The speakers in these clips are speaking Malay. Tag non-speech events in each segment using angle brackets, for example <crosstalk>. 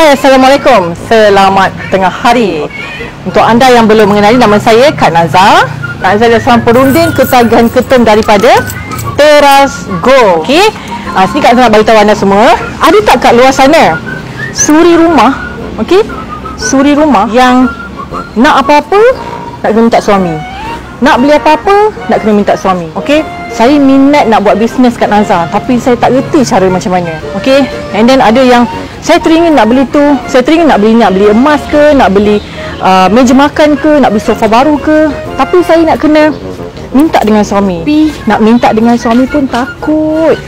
Hai Assalamualaikum. Selamat tengah hari. Untuk anda yang belum mengenali nama saya Kak Nazar. Kak Nazar adalah seorang perunding ketagihan ketum daripada Teras Go. Okey? Uh, Sini Kak Nazar nak beritahu anda semua Ada tak kat luar sana Suri rumah Okey? Suri rumah yang Nak apa-apa Nak kena minta suami. Nak beli apa-apa Nak kena minta suami Okey saya minat nak buat bisnes kat Nazar tapi saya tak reti cara macam mana okey and then ada yang saya teringin nak beli tu saya teringin nak beli nak beli emas ke nak beli uh, meja makan ke nak beli sofa baru ke tapi saya nak kena minta dengan suami tapi nak minta dengan suami pun takut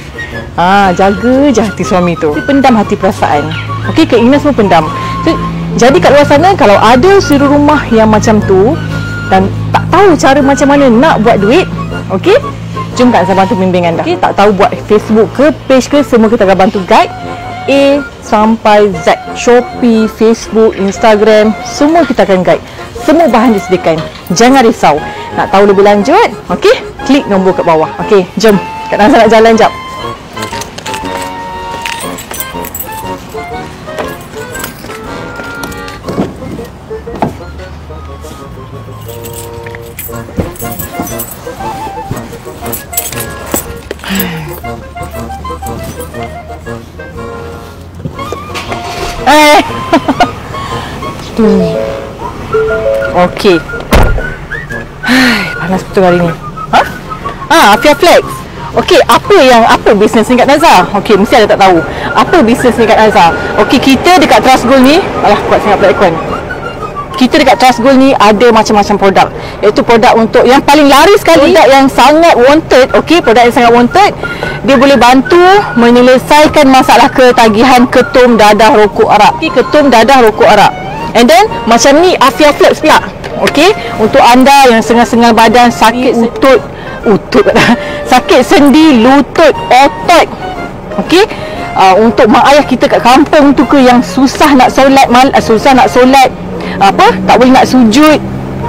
Ah, jaga je hati suami tu. Pendam hati perasaan. Okey, keinginan semua pendam. So, jadi kat luar sana kalau ada suruh rumah yang macam tu dan tak tahu cara macam mana nak buat duit, okey? Jom Kak saya bantu bimbing anda. Okay, tak tahu buat Facebook ke, page ke, semua kita akan bantu guide. A sampai Z. Shopee, Facebook, Instagram, semua kita akan guide. Semua bahan disediakan. Jangan risau. Nak tahu lebih lanjut? Okey, klik nombor kat bawah. Okey, jom. Kak Nazar nak jalan jap. Eh. tu. <laughs> Okey. Hai, panas betul hari ni. Ha? Ah, Afia Flex. Okey, apa yang apa bisnes ni kat Nazar? Okey, mesti ada tak tahu. Apa bisnes ni kat Nazar? Okey, kita dekat Trust Gold ni, alah kuat sangat pula aircon. Kita dekat Trust Gold ni ada macam-macam produk. Iaitu produk untuk yang paling laris sekali, produk yang sangat wanted. Okey, produk yang sangat wanted. Dia boleh bantu menyelesaikan masalah ketagihan ketum dadah rokok arak. Okey, ketum dadah rokok arak. And then macam ni Afia Flex pula. Okey, untuk anda yang sengal-sengal badan, sakit utut, utut <laughs> sakit sendi, lutut, otot. Okey, uh, untuk mak ayah kita kat kampung tu ke yang susah nak solat mal, susah nak solat apa? Tak boleh nak sujud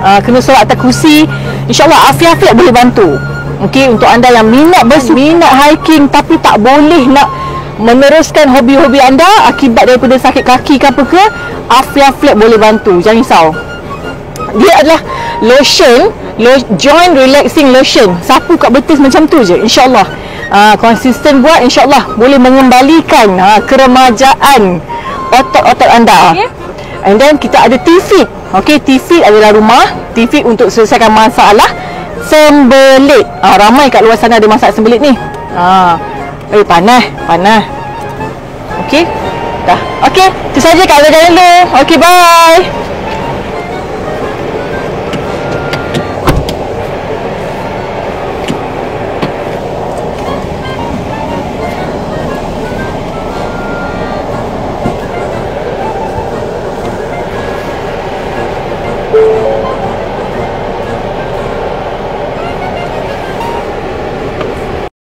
uh, kena solat atas kursi. Insyaallah Afia Flex boleh bantu. Okey untuk anda yang minat bers minat hiking tapi tak boleh nak meneruskan hobi-hobi anda akibat daripada sakit kaki ke apa ke Afia Flex boleh bantu. Jangan risau. Dia adalah lotion lo, joint relaxing lotion. Sapu kat betis macam tu je insyaallah. Uh, konsisten buat insyaallah boleh mengembalikan uh, keremajaan otot-otot anda. Okay. And then kita ada T-Fit ok T-Fit adalah rumah. T-Fit untuk selesaikan masalah sembelit ah, ramai kat luar sana ada masak sembelit ni. Ah. eh panas panas. Ok dah. Ok itu saja kat jalan dulu ok bye